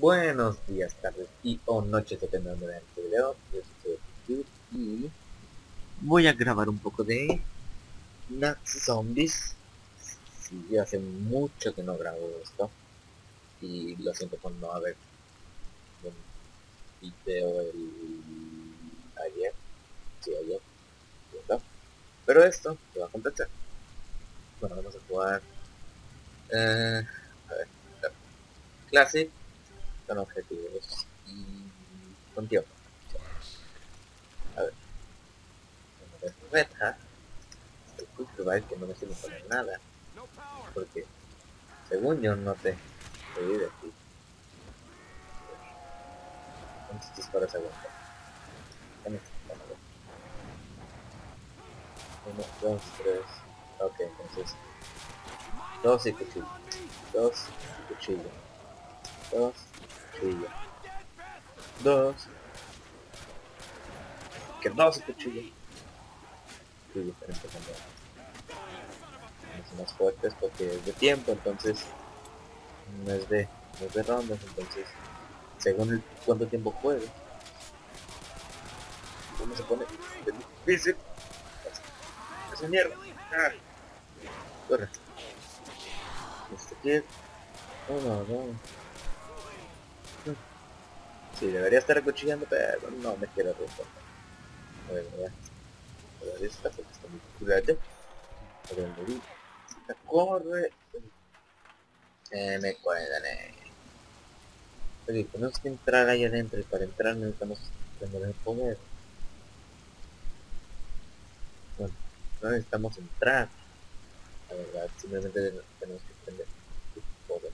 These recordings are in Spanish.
Buenos días, tardes y o noches dependiendo de este video. Yo soy y voy a grabar un poco de Nazi Zombies. Sí, ya hace mucho que no grabo esto y lo siento por no haber un video el ayer, sí ayer, ¿cierto? pero esto lo va a completar. Bueno, vamos a jugar, eh, a ver, clase con objetivos y con tiempo. A ver. Reta. El quick revive que no me sirve para nada. Porque según yo no te pedí de aquí. ¿Cuántos disparos aguanta? Uno, dos, tres. Ok, entonces. Dos y cuchillo. Dos y cuchillo. Dos cuchillo. Dos. Que dos y cuchillo. Y diferente también. Son más fuertes porque es de tiempo, entonces no es de, no es de rondas, entonces según el cuánto tiempo juegue. ¿Cómo se pone? Es difícil. Esa mierda. Ah. Corre. Este kid. Oh, no, no. Sí, debería estar acuchillando, pero no me quiero romper. A ver, a ver. A ver esta porque está muy curada. A ver, ahorita corre. Eh, me cuelgan, eh. Oye, tenemos que entrar ahí adentro y para entrar necesitamos tener el poder. Bueno, no necesitamos entrar. La verdad, simplemente tenemos que prender el poder.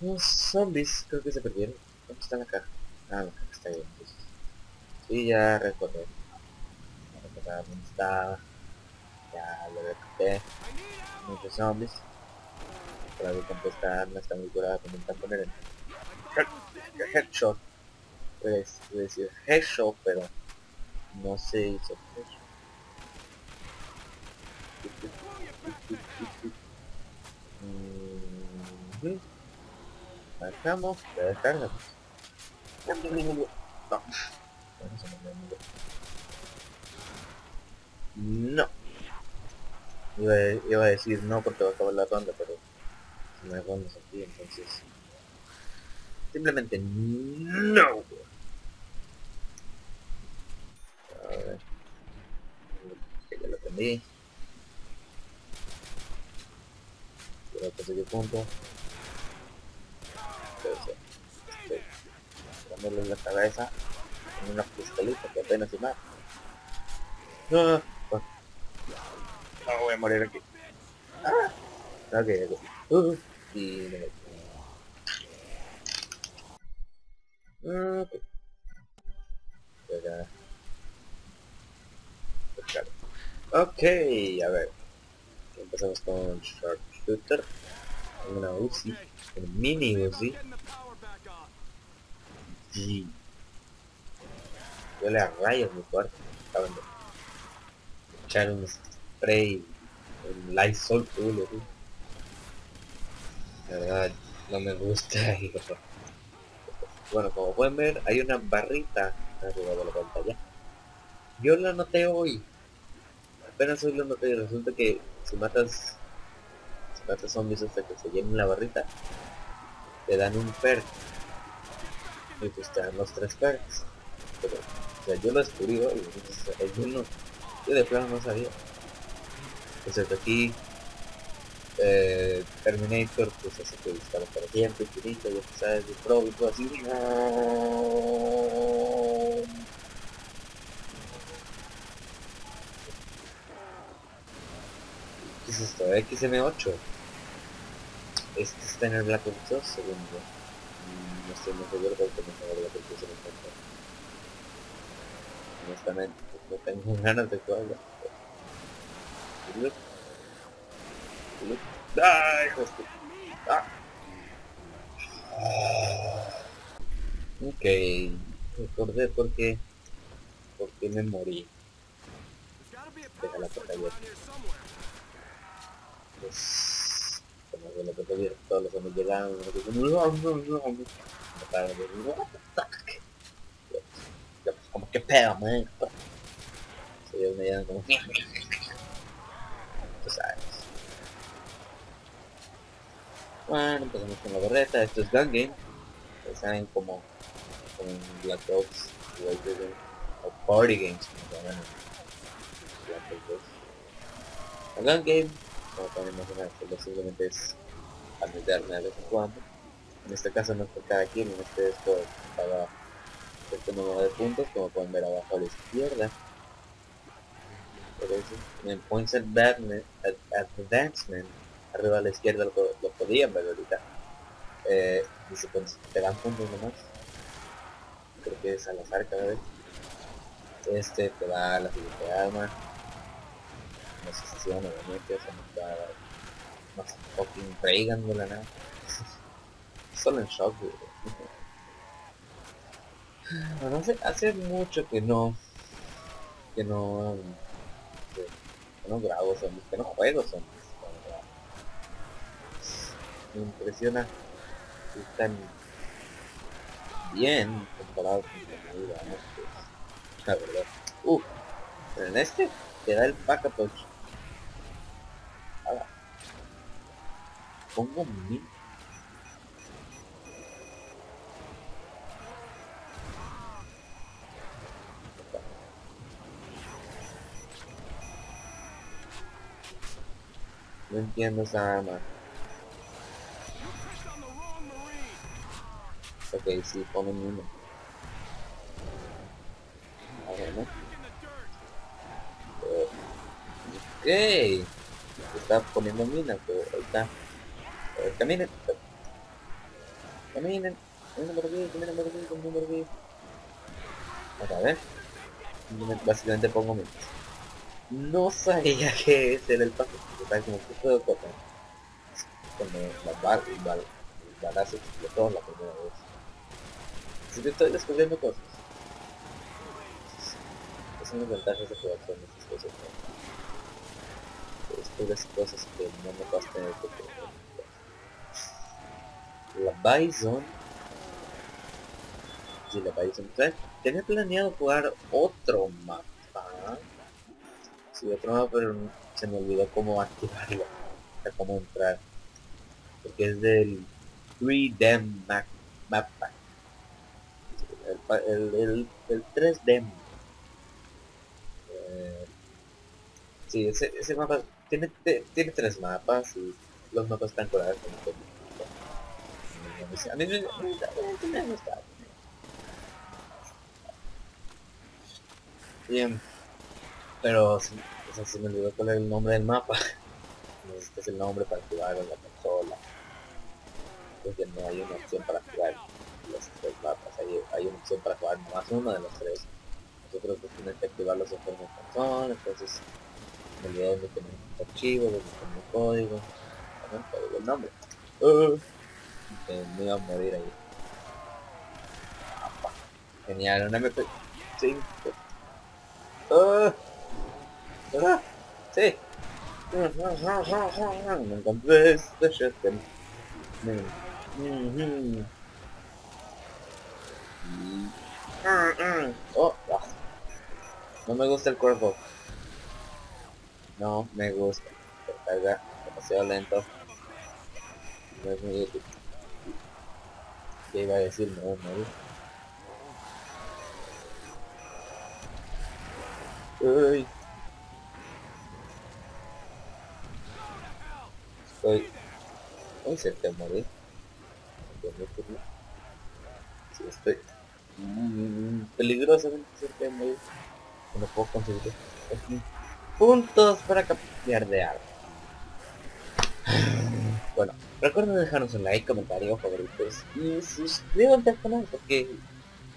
Los zombies creo que se perdieron. ¿Dónde están acá? Ah, no, está ahí. Entonces. Sí, ya recordé. Dónde estaba. Ya lo recordé. Muchos zombies. Para ver cuánto esta arma está muy curada. Comentar poner el head, headshot. Pues, a decir headshot, pero no se hizo headshot. Marcamos, descargamos. No. Iba a, iba a decir no porque va a acabar la ronda, pero no hay rondas aquí, entonces... Simplemente no. A ver. Que ya lo entendí. Quiero conseguir punto. Dándole la cabeza con una pistolita que apenas se mata. No, voy a morir aquí. Ah, ok. Uh, y me Ok. Ok, a ver. Empezamos con Sharpshooter. Una Uzi. Un mini Uzi. Y... Huele a rayos mi cuarto. Acaban de echar un spray. Un Lysol cool, La verdad, no me gusta. bueno, como pueden ver, hay una barrita arriba de la pantalla. Yo la noté hoy. Apenas hoy lo noté y resulta que si matas si matas zombies hasta que se llenen la barrita, te dan un perk. Y pues te dan los tres perks. Pero, o sea, yo lo descubrí hoy, yo, no, yo de plano no sabía. Entonces aquí eh, Terminator pues hace que dispara para siempre, infinito, ya sabes, de pro y todo así. ¿Qué es esto? XM8. Este está en el Black Ops 2, según yo. No estoy muy seguro porque no tengo Black Ops 2 en el control. Honestamente, no tengo ganas de jugarlo. ¡Ay, de... ah. Ok, recordé por qué, por qué me morí. Deja la abierta. pues de lo que te vieron, todos los hombres llegaron, pues, como que pedo, man, ellos me llaman como, tú sabes. Bueno, empezamos con la berreta, esto es Gun Game, ustedes saben como, en Black Ops, White Ribbon, o Party Games, como se llaman. Black Ops 2. El Gun Game, como pueden imaginar, pues simplemente es meterme de vez en cuando. En este caso no es por cada quien, en este es por cada cierto número de puntos, como pueden ver abajo a la izquierda. Pero eso, en el Points Advancement, arriba a la izquierda lo, lo podían ver ahorita. Eh, dice pues te dan puntos nomás. Creo que es al azar cada vez. Este te da la siguiente arma. Sé si obviamente, eso no está más fucking Reagan de la nada. Solo en shock. Bueno, hace, mucho que no que no que, que no grabo zombies, que no juego zombies. Me impresiona que tan bien comparado con mi vida, ¿no? Pues, la verdad. Uh, pero en este te da el pack a touch. Ahora, pongo mi No entiendo esa arma. Ok, sí, ponen uno. A ver, ¿no? Eh, ok. Está poniendo mina, pero ahorita. Eh, caminen. Caminen. Caminen por aquí, caminen por aquí, caminen por aquí. A ver. Básicamente pongo minas. No sabía que ese era el paso. Está como que puedo cortar. Cuando las balas, bal, balazos explotó la primera vez. Así que estoy descubriendo cosas. Esas son las ventajas de jugar con estas cosas. Descubres cosas que no me tener que tener. La Bison. Sí, la Bison. Tenía planeado jugar otro mapa. Sí, otro mapa, pero se me olvidó cómo activarlo. O sea, cómo entrar. Porque es del 3D Map, map Pack el, el, el 3D. Eh, sí, ese, ese mapa tiene, tiene tres mapas y los mapas están colados con Bien, pero se me olvidó cuál es el nombre del mapa. Es el nombre para activar la consola. Porque no hay una opción para activar los tres mapas. Hay, una opción para jugar más uno de los tres. Nosotros tenemos que activarlos en forma de consola, entonces me olvidé donde tenemos el archivo, donde tenemos el código, código el nombre. Uh, me iba a morir ahí. Genial, un MP5. Uh, uh, sí. Me encontré este shit. Oh, oh, No me gusta el cuerpo. No me gusta. Se carga demasiado lento. No es muy útil. ¿Qué iba a decir? No, no. Uy. Estoy... Uy, se te morí. Sí, estoy mm, peligrosamente cerca de morir. No puedo conseguir puntos para cambiar de arma. Bueno, recuerden dejarnos un like, comentario, favoritos y suscríbanse al canal porque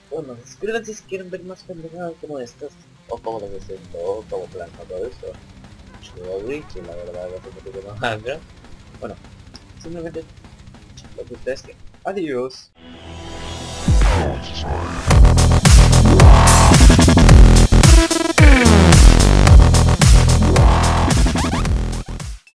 bueno, suscríbanse si quieren ver más pendejadas como estas o como que siento, o como plan todo esto. Chido Rich, la verdad es que no haga. Bueno, simplemente lo que ustedes que. Adiós.